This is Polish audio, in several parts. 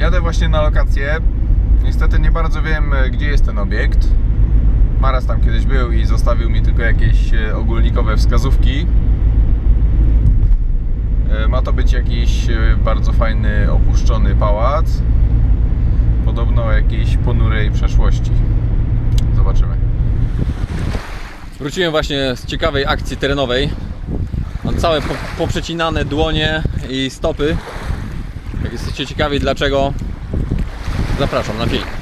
Jadę właśnie na lokację. Niestety nie bardzo wiem, e, gdzie jest ten obiekt. Maras tam kiedyś był i zostawił mi tylko jakieś e, ogólnikowe wskazówki. E, Ma to być jakiś bardzo fajny, opuszczony pałac. Podobno o jakiejś ponurej przeszłości. Zobaczymy. Wróciłem właśnie z ciekawej akcji terenowej. Mam całe po, poprzecinane dłonie i stopy. Jak jesteście ciekawi dlaczego, zapraszam na film.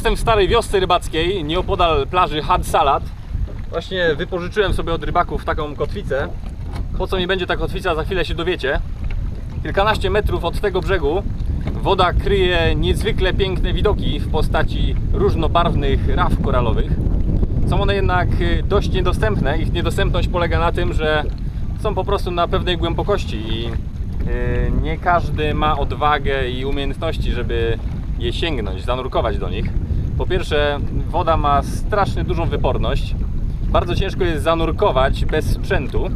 Jestem w starej wiosce rybackiej, nieopodal plaży Had Salat. Właśnie wypożyczyłem sobie od rybaków taką kotwicę. Po co mi będzie ta kotwica, za chwilę się dowiecie. Kilkanaście metrów od tego brzegu woda kryje niezwykle piękne widoki w postaci różnobarwnych raf koralowych. Są one jednak y, dość niedostępne. Ich niedostępność polega na tym, że są po prostu na pewnej głębokości i y, nie każdy ma odwagę i umiejętności, żeby je sięgnąć, zanurkować do nich. Po pierwsze, woda ma strasznie dużą wyporność. Bardzo ciężko jest zanurkować bez sprzętu.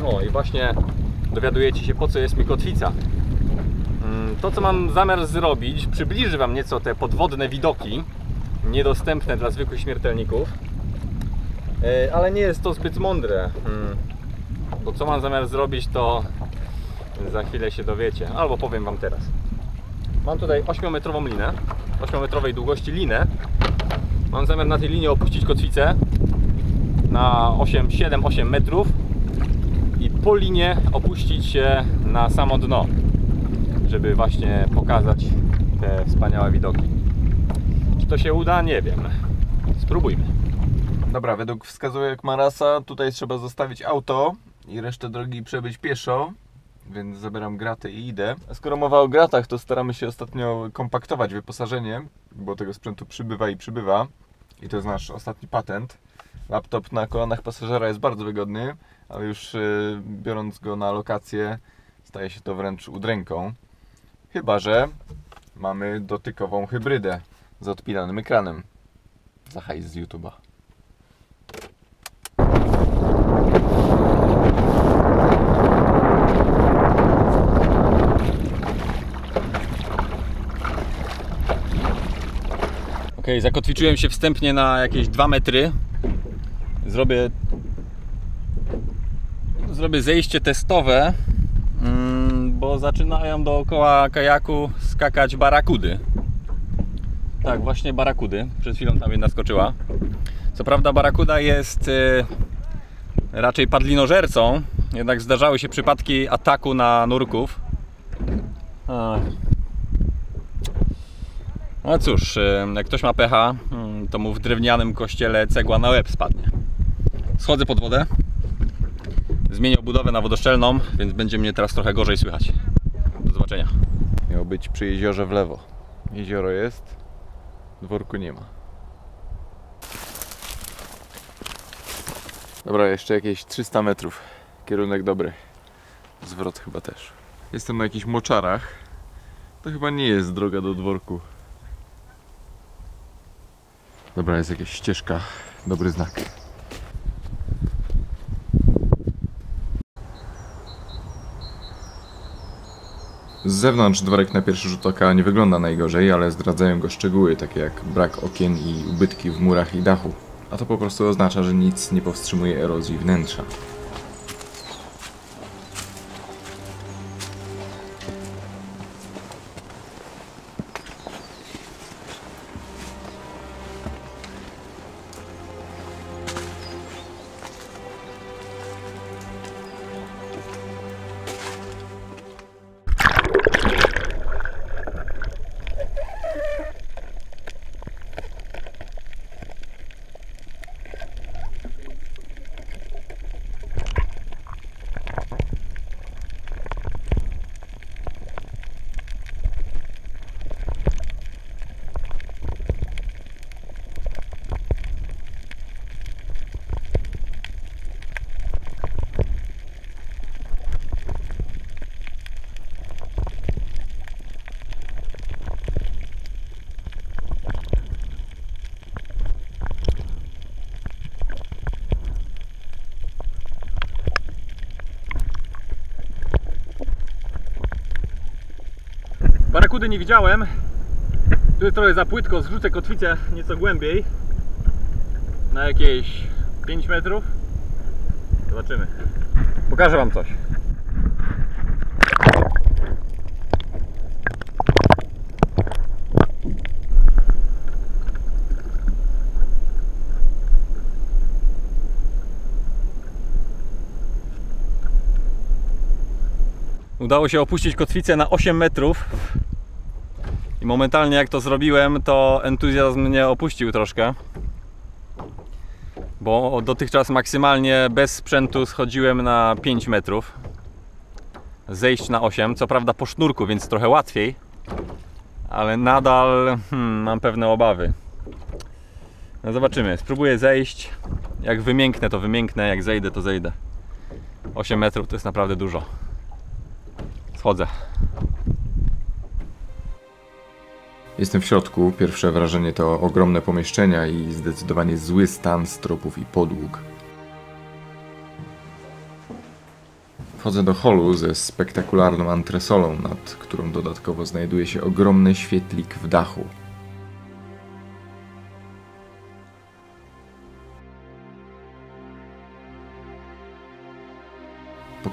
No i właśnie dowiadujecie się, po co jest mi kotwica. Mm, To, co mam zamiar zrobić, przybliży Wam nieco te podwodne widoki, niedostępne dla zwykłych śmiertelników. E, Ale nie jest to zbyt mądre. Mm, Bo co mam zamiar zrobić, to za chwilę się dowiecie. Albo powiem Wam teraz. Mam tutaj 8-metrową linę, 8-metrowej długości linę. Mam zamiar na tej linie opuścić kotwicę na 8, 7-8 metrów i po linie opuścić się na samo dno, żeby właśnie pokazać te wspaniałe widoki. Czy to się uda? Nie wiem. Spróbujmy. Dobra, według wskazówek Marasa tutaj trzeba zostawić auto i resztę drogi przebyć pieszo, więc zabieram graty i idę. Skoro mowa o gratach, to staramy się ostatnio kompaktować wyposażenie, bo tego sprzętu przybywa i przybywa. I to jest nasz ostatni patent. Laptop na kolanach pasażera jest bardzo wygodny, ale już yy, biorąc go na lokację staje się to wręcz udręką. Chyba, że mamy dotykową hybrydę z odpinanym ekranem. Za z YouTube'a. Zakotwiczyłem się wstępnie na jakieś 2 metry. Zrobię zrobię zejście testowe, mm, bo zaczynają dookoła kajaku skakać barakudy. Tak, właśnie barakudy. Przed chwilą tam jedna skoczyła. Co prawda barakuda jest y, raczej padlinożercą, jednak zdarzały się przypadki ataku na nurków. No cóż, jak ktoś ma pecha, mm, to mu w drewnianym kościele cegła na łeb spadnie. Schodzę pod wodę. Zmienię budowę na wodoszczelną, więc będzie mnie teraz trochę gorzej słychać. Do zobaczenia. Miało być przy jeziorze w lewo. Jezioro jest, dworku nie ma. Dobra, jeszcze jakieś 300 metrów. Kierunek dobry. Zwrot chyba też. Jestem na jakichś moczarach. To chyba nie jest droga do dworku. Dobra, jest jakaś ścieżka. Dobry znak. Z zewnątrz dworek na pierwszy rzut oka nie wygląda najgorzej, ale zdradzają go szczegóły, takie jak brak okien i ubytki w murach i dachu. A to po prostu oznacza, że nic nie powstrzymuje erozji wnętrza. Barakudy nie widziałem. Tu jest trochę za płytko, zrzucę kotwicę nieco głębiej. Na jakieś 5 metrów. Zobaczymy. Pokażę Wam coś. Udało się opuścić kotwicę na 8 metrów. I momentalnie jak to zrobiłem, to entuzjazm mnie opuścił troszkę. Bo dotychczas maksymalnie bez sprzętu schodziłem na 5 metrów. Zejść na 8, co prawda po sznurku, więc trochę łatwiej. Ale nadal hmm, mam pewne obawy. No zobaczymy, spróbuję zejść. Jak wymięknę, to wymięknę, jak zejdę, to zejdę. 8 metrów to jest naprawdę dużo. Schodzę. Jestem w środku. Pierwsze wrażenie to ogromne pomieszczenia i zdecydowanie zły stan stropów i podłóg. Wchodzę do holu ze spektakularną antresolą, nad którą dodatkowo znajduje się ogromny świetlik w dachu.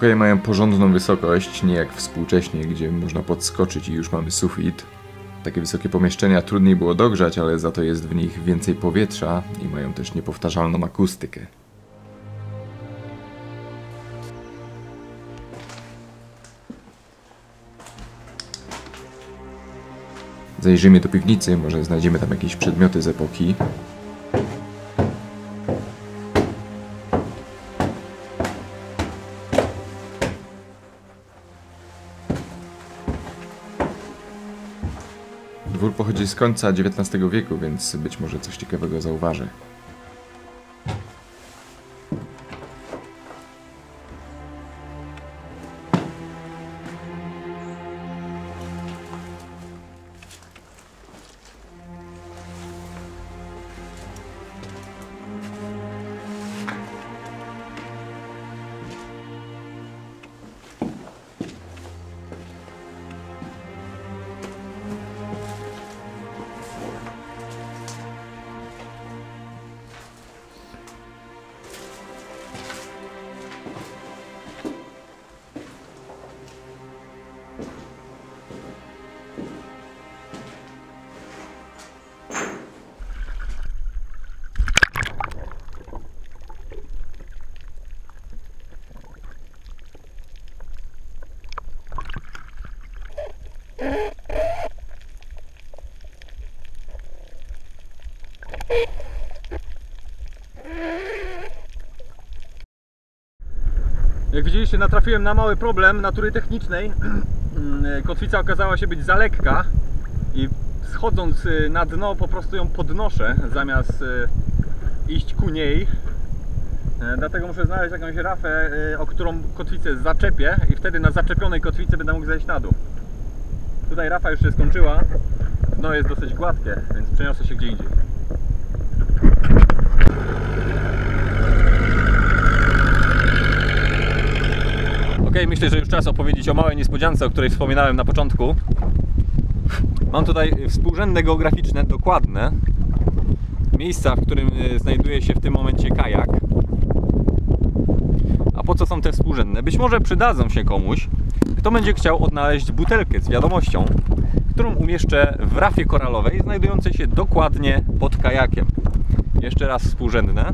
Pokoje mają porządną wysokość, nie jak współcześnie, gdzie można podskoczyć i już mamy sufit. Takie wysokie pomieszczenia trudniej było dogrzać, ale za to jest w nich więcej powietrza i mają też niepowtarzalną akustykę. Zajrzyjmy do piwnicy, może znajdziemy tam jakieś przedmioty z epoki. Dwór pochodzi z końca XIX wieku, więc być może coś ciekawego zauważę. Jak widzieliście, natrafiłem na mały problem natury technicznej. Kotwica okazała się być za lekka i schodząc y, na dno po prostu ją podnoszę zamiast y, iść ku niej. E, Dlatego muszę znaleźć jakąś rafę, o którą kotwicę zaczepię i wtedy na zaczepionej kotwicy będę mógł zejść na dół. Tutaj rafa już się skończyła. Dno jest dosyć gładkie, więc przeniosę się gdzie indziej. Ok, myślę, że już czas opowiedzieć o małej niespodziance, o której wspominałem na początku. Mam tutaj współrzędne geograficzne, dokładne miejsca, w którym e, znajduje się w tym momencie kajak. A po co są te współrzędne? Być może przydadzą się komuś, kto będzie chciał odnaleźć butelkę z wiadomością, którą umieszczę w rafie koralowej, znajdującej się dokładnie pod kajakiem. Jeszcze raz współrzędne.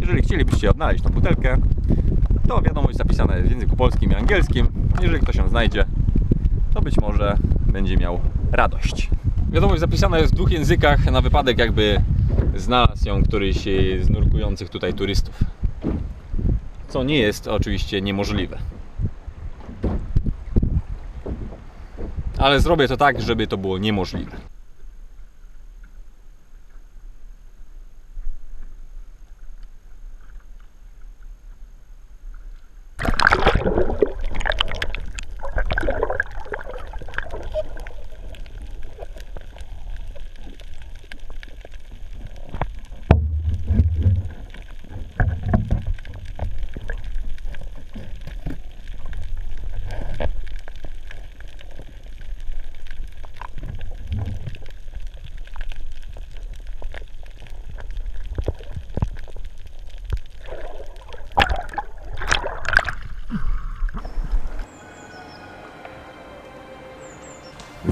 Jeżeli chcielibyście odnaleźć tą butelkę, to wiadomość zapisana jest w języku polskim i angielskim. Jeżeli ktoś ją znajdzie, to być może będzie miał radość. Wiadomość zapisana jest w dwóch językach na wypadek jakby znalazł ją któryś z nurkujących tutaj turystów. Co nie jest oczywiście niemożliwe. Ale zrobię to tak, żeby to było niemożliwe.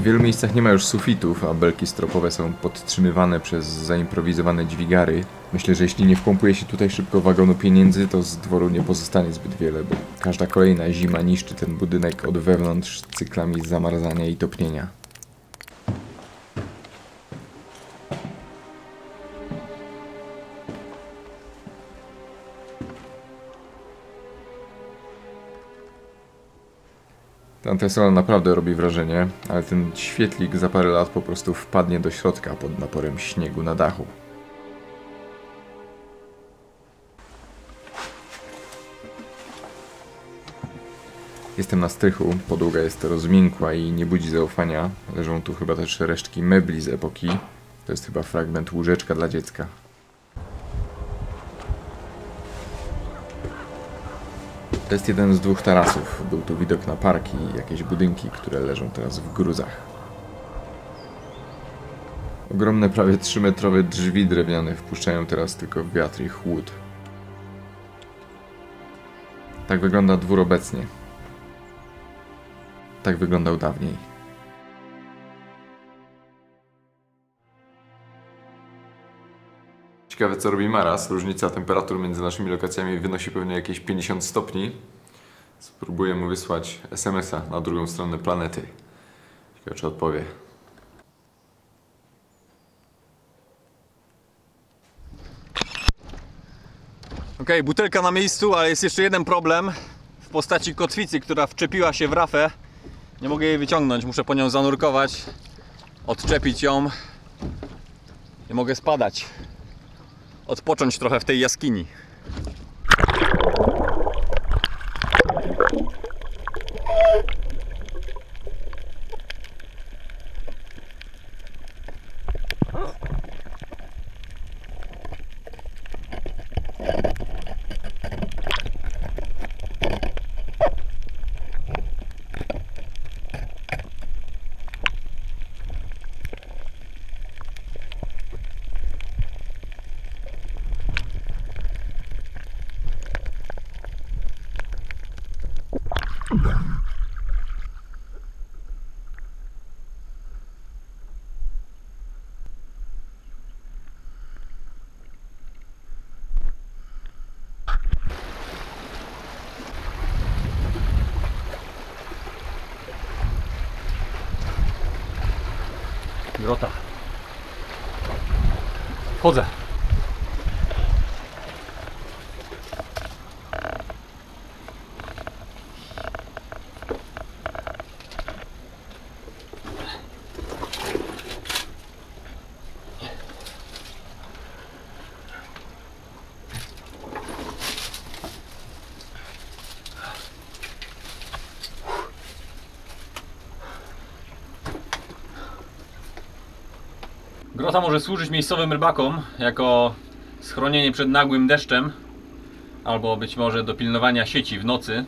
W wielu miejscach nie ma już sufitów, a belki stropowe są podtrzymywane przez zaimprowizowane dźwigary. Myślę, że jeśli nie wpompuje się tutaj szybko wagonu pieniędzy, to z dworu nie pozostanie zbyt wiele, bo każda kolejna zima niszczy ten budynek od wewnątrz cyklami zamarzania i topnienia. Ten Tesla naprawdę robi wrażenie, ale ten świetlik za parę lat po prostu wpadnie do środka pod naporem śniegu na dachu. Jestem na strychu, podłoga jest rozmiękła i nie budzi zaufania. Leżą tu chyba też resztki mebli z epoki. To jest chyba fragment łóżeczka dla dziecka. To jest jeden z dwóch tarasów. Był tu widok na parki i jakieś budynki, które leżą teraz w gruzach. Ogromne, prawie 3-metrowe drzwi drewniane wpuszczają teraz tylko wiatr i chłód. Tak wygląda dwór obecnie. Tak wyglądał dawniej. Ciekawe co robi Maras. Różnica temperatur między naszymi lokacjami wynosi pewnie jakieś 50 stopni. Spróbuję mu wysłać SMS-a na drugą stronę planety. Ciekawe czy odpowie. Okej, butelka na miejscu, ale jest jeszcze jeden problem w postaci kotwicy, która wczepiła się w rafę. Nie mogę jej wyciągnąć, muszę po nią zanurkować, odczepić ją. Nie mogę spadać. Odpocząć trochę w tej jaskini. Grota. Grota może służyć miejscowym rybakom jako schronienie przed nagłym deszczem albo być może do pilnowania sieci w nocy.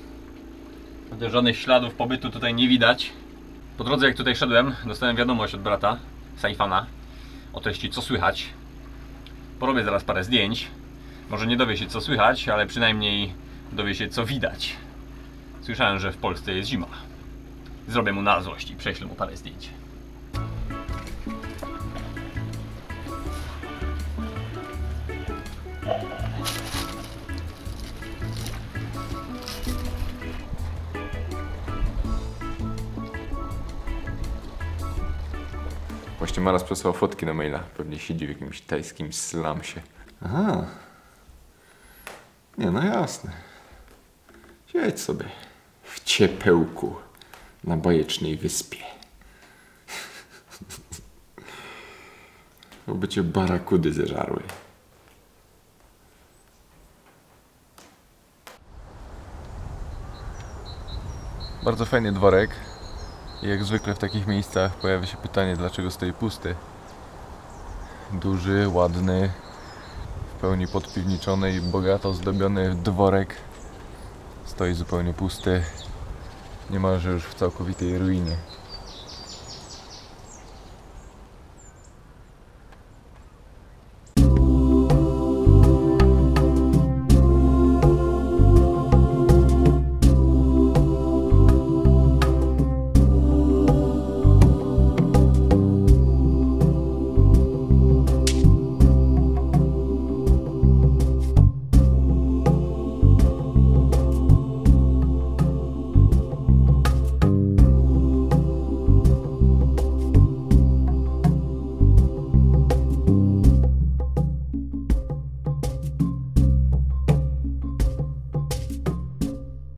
Chociaż żadnych śladów pobytu tutaj nie widać. Po drodze jak tutaj szedłem, dostałem wiadomość od brata, Saifana, o treści co słychać. Porobię zaraz parę zdjęć. Może nie dowie się co słychać, ale przynajmniej dowie się co widać. Słyszałem, że w Polsce jest zima. Zrobię mu na złość i prześlę mu parę zdjęć. Właśnie Maras przesłał fotki na maila. Pewnie siedzi w jakimś tajskim slumsie. Aha. Nie, no jasne. Siedź sobie w ciepełku na bajecznej wyspie. Oby cię barakudy zeżarły. Bardzo fajny dworek. Jak zwykle w takich miejscach pojawia się pytanie, dlaczego stoi pusty. Duży, ładny, w pełni podpiwniczony i bogato zdobiony dworek stoi zupełnie pusty, niemalże już w całkowitej ruinie.